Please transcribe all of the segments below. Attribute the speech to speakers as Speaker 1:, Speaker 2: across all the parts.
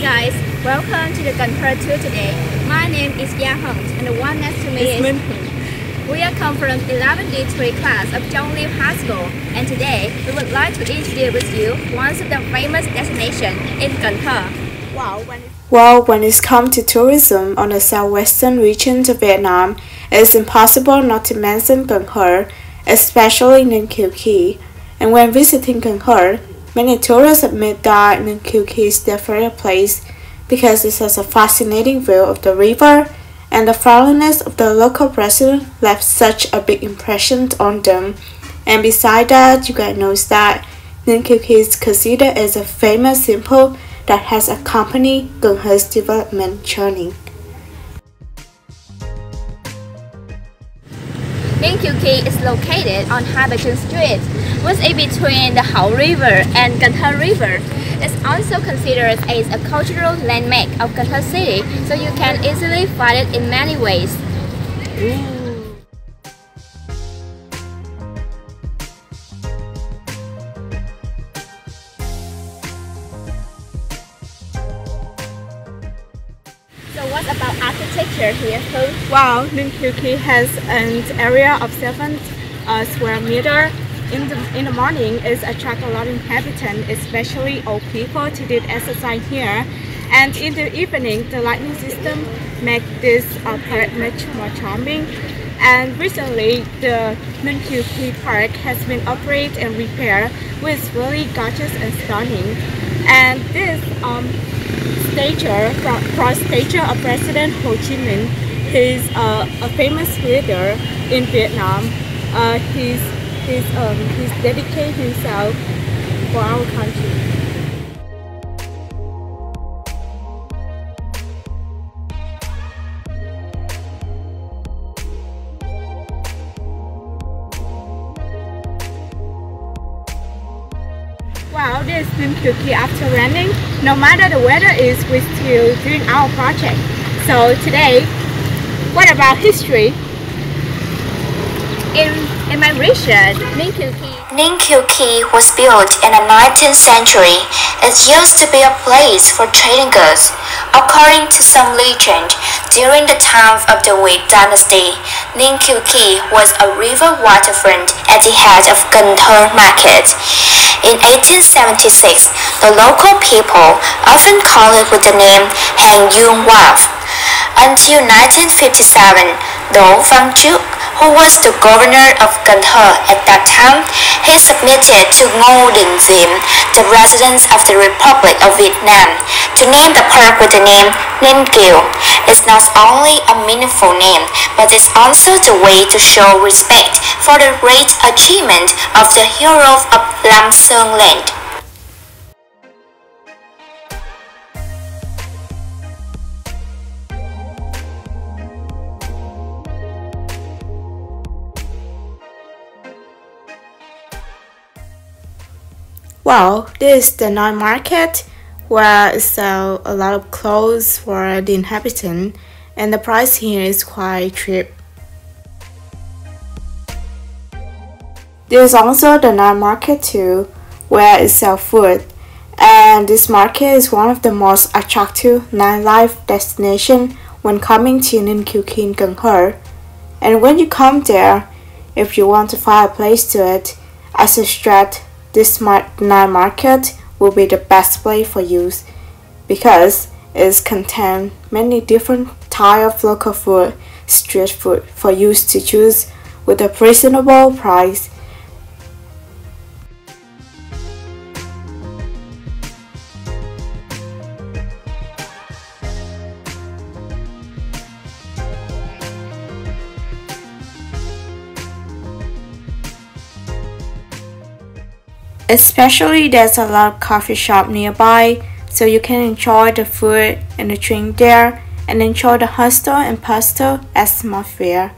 Speaker 1: guys, welcome to the Gunpur tour today. My name is Ya Hunt and the one next to me
Speaker 2: It's
Speaker 1: is
Speaker 2: Min.
Speaker 1: We are come from 11D3 class of Zhongli High School and today we would like to introduce with you one of the famous destinations in Gunpur.
Speaker 2: Wow, when
Speaker 3: Well, when it's come to tourism on the southwestern region of Vietnam, it is impossible not to mention Cần Thơ, especially Ninh Kiều Key. And when visiting Cần Thơ, many tourists admit that Key is their favorite place because it has a fascinating view of the river and the friendliness of the local resident left such a big impression on them. And beside that, you guys know that Key is considered as a famous temple that has accompanied Cần development journey.
Speaker 1: Ninh is located on Hai Street, which is between the Hậu River and Thơ River. It's also considered as a cultural landmark of Thơ city, so you can easily find it in many ways. So what about architecture here, Thu?
Speaker 2: wow, Key has an area of seven uh, square meter. In the in the morning, it attract a lot of inhabitants, especially old people, to do exercise here. And in the evening, the lighting system make this uh, park much more charming. And recently, the Key Park has been upgraded and repaired, which is really gorgeous and stunning. And this um, statue, from, statue of President Ho Chi Minh. He's uh, a famous leader in Vietnam. Uh, he's, he's, um, he's dedicated himself for our country. This is Kiều after running. No matter the weather is, we're still doing our project. So today, what about history?
Speaker 1: In, in my Kiều Key
Speaker 4: was built in the 19th century. It used to be a place for trading goods. According to some legend, during the time of the Wei dynasty, Key was a river waterfront at the head of Cần Market. In 1876, the local people often called it with the name Hàng Dương Wharf. Until 1957, Do Văn Chuk, who was the governor of Cần at that time, he submitted to Đình Diệm, the resident of the Republic of Vietnam, to name the park with the name Ninh Kiều. It's not only a meaningful name, but it's also the way to show respect for the great achievement of the hero of Lam Sơn land.
Speaker 3: Well, this is the night market where it sell a lot of clothes for the inhabitant and the price here is quite cheap. There's also the night market too, where it sell food. And this market is one of the most attractive nightlife destination when coming to Ninh Kiều Key in Cần And when you come there, if you want to find a place to it, I suggest this night market will be the best place for you because it contains many different type of local food, street food for you to choose with a reasonable price. Especially there's a lot of coffee shop nearby, so you can enjoy the food and the drink there and enjoy the hostel and pastel atmosphere.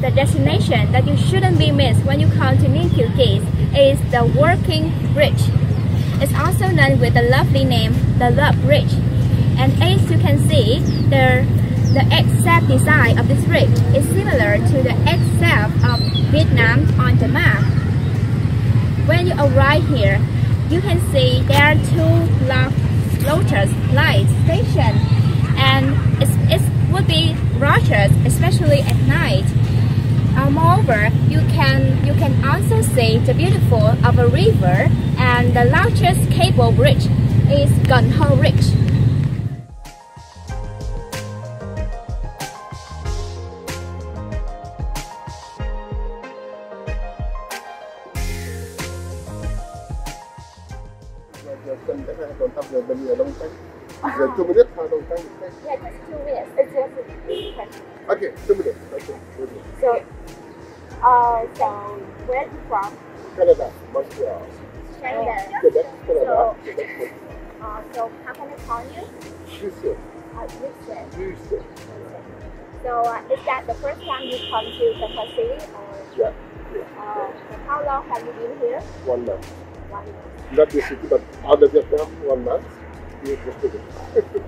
Speaker 1: The destination that you shouldn't be missed when you come to Kiều Keys is the Working Bridge. It's also known with the lovely name, the Love Bridge. And as you can see, the, the exact design of this bridge is similar to the exact of Vietnam on the map. When you arrive here, you can see there are two love Lotus light station and it would be rushes, especially at night. Uh, moreover, you can you can also see the beautiful of a river and the largest cable bridge is Cần Thơ Bridge.
Speaker 5: giờ cần cái này còn tập giờ mình ở đông tây giờ two minutes ở đông tây
Speaker 1: Yeah, just two minutes. It's just
Speaker 5: okay two minutes okay two minutes
Speaker 1: So, uh, so where are you from?
Speaker 5: Canada Montreal
Speaker 1: Canada.
Speaker 5: Quebec Canada
Speaker 1: So-
Speaker 5: Quebec
Speaker 1: Uh, so how can I call you?
Speaker 5: Houston
Speaker 1: Uh. Houston So uh, is that the first time you come to Kansas City or
Speaker 5: yeah yeah
Speaker 1: uh, how long have you been here?
Speaker 5: one month
Speaker 1: One month.
Speaker 5: not the city but out of Vietnam one month you just did it
Speaker 1: Okay.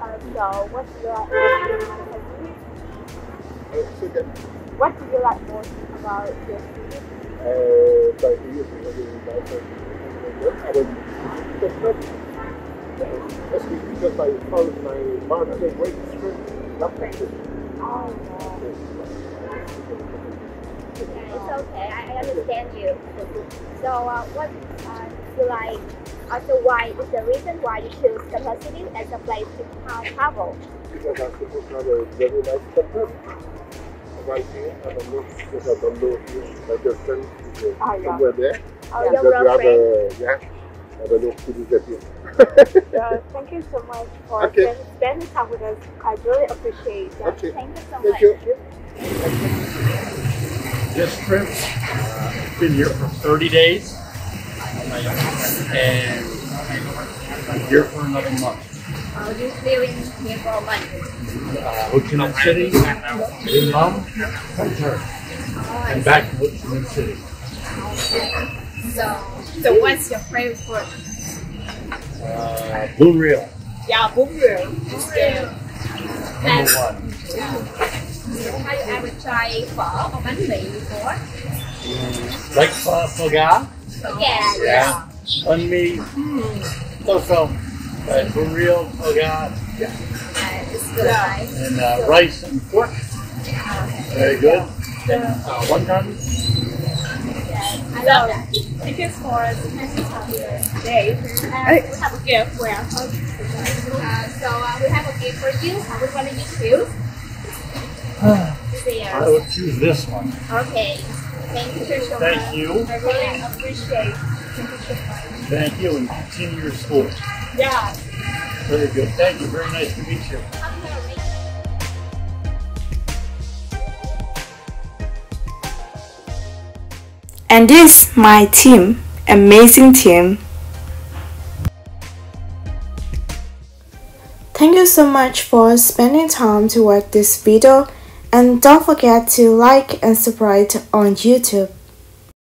Speaker 1: Uh, so what's your uh,
Speaker 5: second
Speaker 1: what do you like most about your city?
Speaker 5: uh by the year I was That's because I found my mother great strength. Nothing.
Speaker 1: Oh no. It's okay. I, I understand you. So uh, what uh, you like? Uh, so why is the reason why you choose Kansas City as a place to travel?
Speaker 5: Because I'm supposed to have a very nice temper. Right here, I don't know because I don't know uh,
Speaker 1: Oh, yeah.
Speaker 5: there.
Speaker 1: Oh,
Speaker 5: And have a, yeah, I don't know here.
Speaker 2: Thank you so much for
Speaker 5: Okay.
Speaker 2: spend- spending time with us. I really appreciate that.
Speaker 5: Okay.
Speaker 1: Thank you so
Speaker 5: Thank
Speaker 1: much.
Speaker 5: you.
Speaker 6: this trip. Uh, been here for 30 days, and I'm here for another month.
Speaker 1: Uh, you living here for a.
Speaker 6: Uh, Ho Chi Minh City, Vietnam, Qatar, and back to Ho Chi Minh City.
Speaker 1: So
Speaker 2: So what's your favorite food?
Speaker 6: Uh, bún riêu,
Speaker 2: Yeah, bún riêu.
Speaker 6: number one.
Speaker 1: have you ever tried phở or bánh mì before?
Speaker 6: Like pho, pho gà,
Speaker 1: Yeah,
Speaker 6: yeah. Banh mi, so so. Uh, bún riêu, pho gà,
Speaker 1: Yeah, it's
Speaker 6: and uh, rice and pork. Very good. Uh, one time,
Speaker 1: I love that.
Speaker 2: Thank you for spending time with us today. And we have a gift for us.
Speaker 1: Uh, so uh, we have a gift for you. Uh, which one did you choose?
Speaker 6: I
Speaker 1: There.
Speaker 6: would choose this one.
Speaker 1: Okay. Thank you so much.
Speaker 6: Thank you.
Speaker 2: I really appreciate. Thank you.
Speaker 6: Thank you, and continue your school.
Speaker 2: Yeah.
Speaker 6: Very good. Thank you. Very nice to meet you.
Speaker 3: And this my team, amazing team. Thank you so much for spending time to watch this video and don't forget to like and subscribe on YouTube.